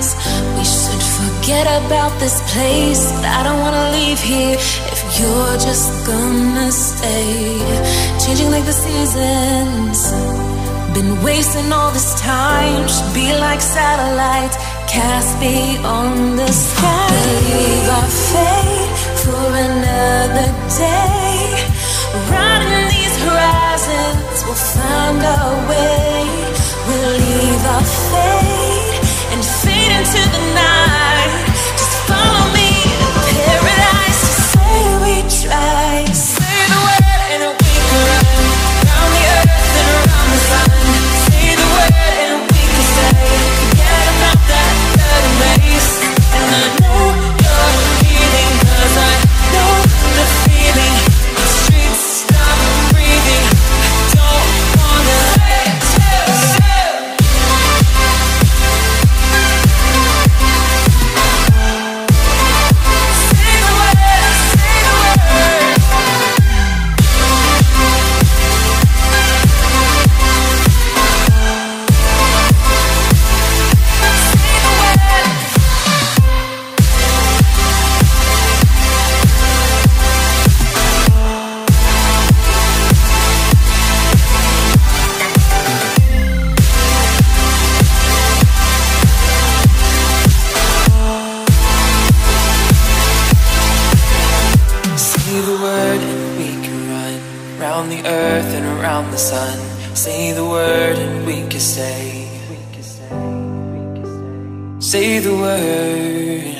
We should forget about this place. I don't wanna leave here if you're just gonna stay. Changing like the seasons. Been wasting all this time. Should be like satellites cast beyond the sky. Believe our fate for another day. Riding these horizons, we'll find our way. We'll leave our fate into the night. the earth and around the sun. Say the word and we can stay. Say the word.